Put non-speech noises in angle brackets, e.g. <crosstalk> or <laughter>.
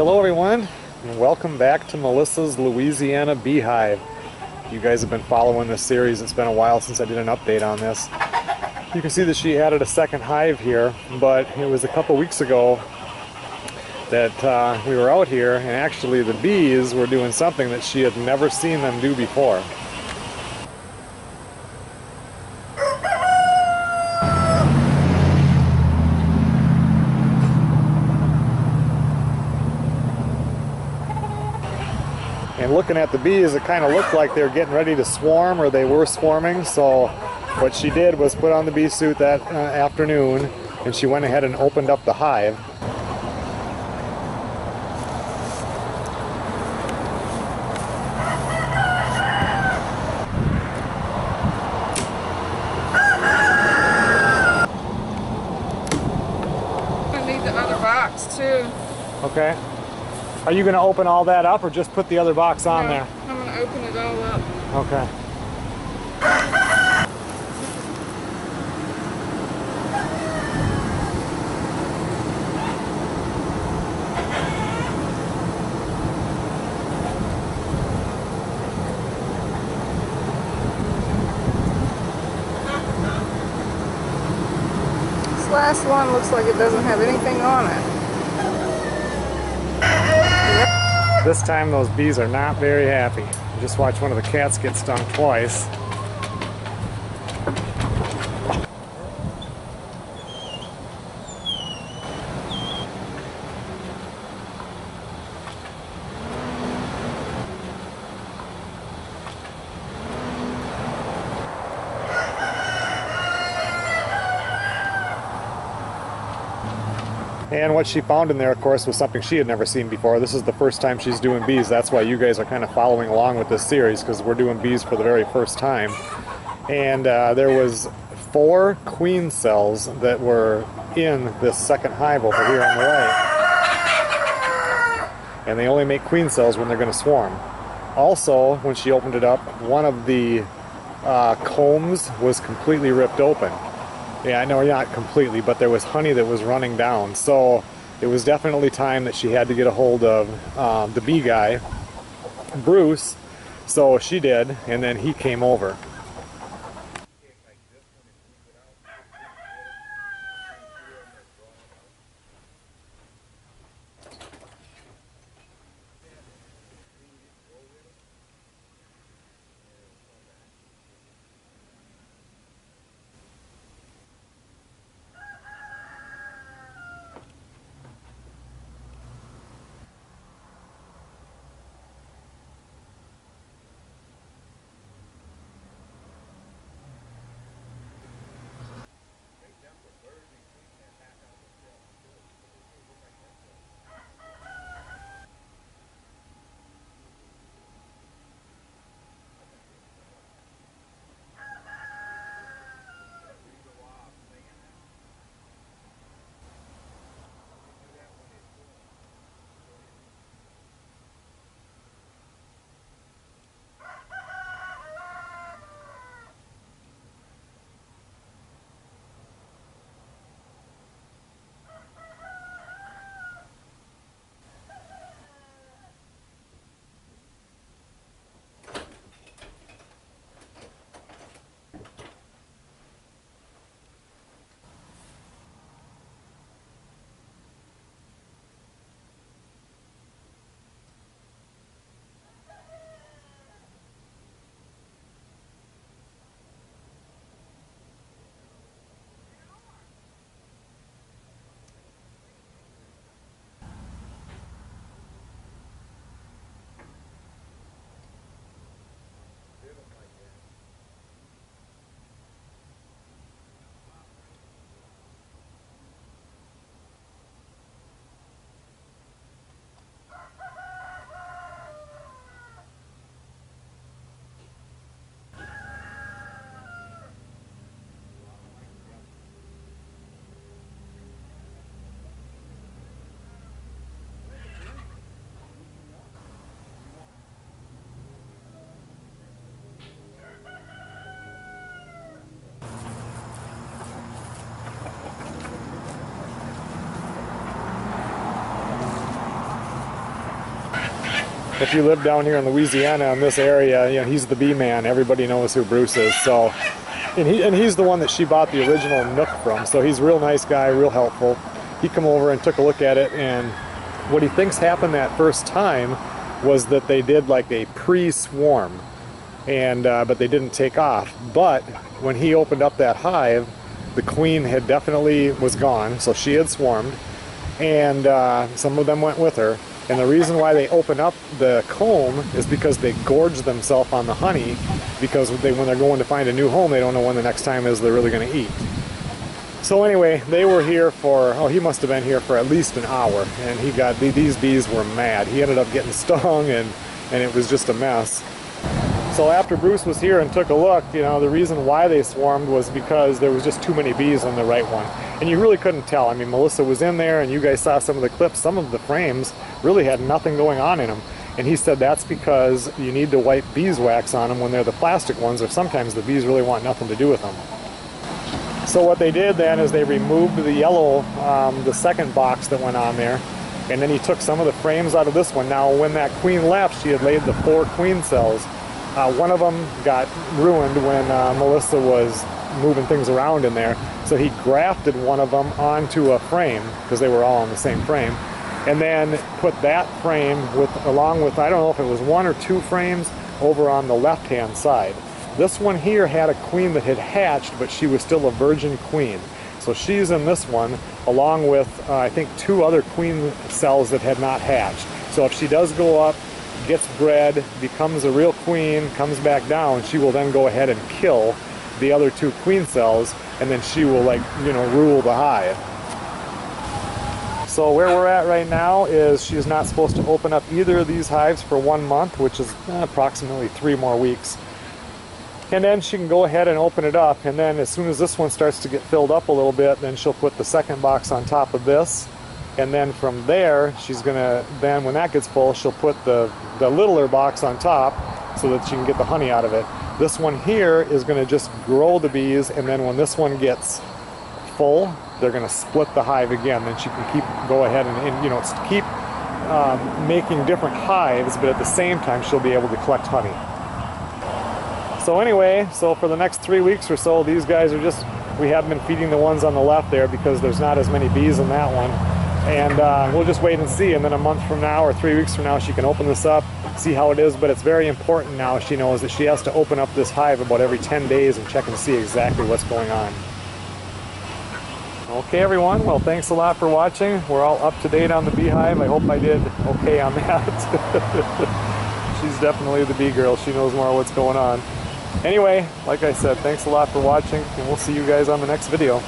Hello everyone, and welcome back to Melissa's Louisiana Beehive. You guys have been following this series. It's been a while since I did an update on this. You can see that she added a second hive here, but it was a couple weeks ago that uh, we were out here and actually the bees were doing something that she had never seen them do before. And looking at the bees, it kind of looked like they were getting ready to swarm or they were swarming. So what she did was put on the bee suit that uh, afternoon and she went ahead and opened up the hive. I need the other box too. Okay. Are you going to open all that up or just put the other box on Yeah, there? I'm gonna open it all up. Okay. This last one looks like it doesn't have anything on it. This time those bees are not very happy. Just watch one of the cats get stung twice. And what she found in there, of course, was something she had never seen before. This is the first time she's doing bees. That's why you guys are kind of following along with this series because we're doing bees for the very first time. And uh, there was four queen cells that were in this second hive over here on the right. And they only make queen cells when they're going to swarm. Also, when she opened it up, one of the uh, combs was completely ripped open. Yeah, I know not completely, but there was honey that was running down. So it was definitely time that she had to get a hold of um, the bee guy, Bruce. So she did, and then he came over. If you live down here in Louisiana in this area, you know he's the bee man. Everybody knows who Bruce is. So, and he and he's the one that she bought the original nuc from. So he's a real nice guy, real helpful. He come over and took a look at it, and what he thinks happened that first time was that they did like a pre-swarm, and uh, but they didn't take off. But when he opened up that hive, the queen had definitely was gone, so she had swarmed, and uh, some of them went with her. And the reason why they open up the comb is because they gorge themselves on the honey, because they, when they're going to find a new home, they don't know when the next time is they're really going to eat. So anyway, they were here for, oh, he must have been here for at least an hour, and he got, these bees were mad. He ended up getting <laughs> stung, and, and it was just a mess. So after Bruce was here and took a look, you know, the reason why they swarmed was because there was just too many bees on the right one. And you really couldn't tell. I mean, Melissa was in there and you guys saw some of the clips. Some of the frames really had nothing going on in them. And he said that's because you need to wipe beeswax on them when they're the plastic ones or sometimes the bees really want nothing to do with them. So what they did then is they removed the yellow, um, the second box that went on there, and then he took some of the frames out of this one. Now when that queen left, she had laid the four queen cells. Uh, one of them got ruined when uh, Melissa was moving things around in there. So he grafted one of them onto a frame because they were all on the same frame, and then put that frame with along with I don't know if it was one or two frames over on the left-hand side. This one here had a queen that had hatched, but she was still a virgin queen. So she's in this one along with uh, I think two other queen cells that had not hatched. So if she does go up gets bred, becomes a real queen, comes back down, she will then go ahead and kill the other two queen cells, and then she will like, you know, rule the hive. So where we're at right now is she's not supposed to open up either of these hives for one month, which is eh, approximately three more weeks. And then she can go ahead and open it up, and then as soon as this one starts to get filled up a little bit, then she'll put the second box on top of this, and then from there she's gonna then when that gets full she'll put the the littler box on top so that she can get the honey out of it. This one here is to just grow the bees and then when this one gets full they're to split the hive again. Then she can keep go ahead and, and you know keep um, making different hives but at the same time she'll be able to collect honey. So anyway so for the next three weeks or so these guys are just we have been feeding the ones on the left there because there's not as many bees in that one and uh, we'll just wait and see. And then a month from now or three weeks from now she can open this up see how it is. But it's very important now she knows that she has to open up this hive about every 10 days and check and see exactly what's going on. Okay everyone. Well thanks a lot for watching. We're all up to date on the beehive. I hope i did okay on that. <laughs> She's definitely the bee girl. She knows more what's going on. Anyway like i said thanks a lot for watching and we'll see you guys on the next video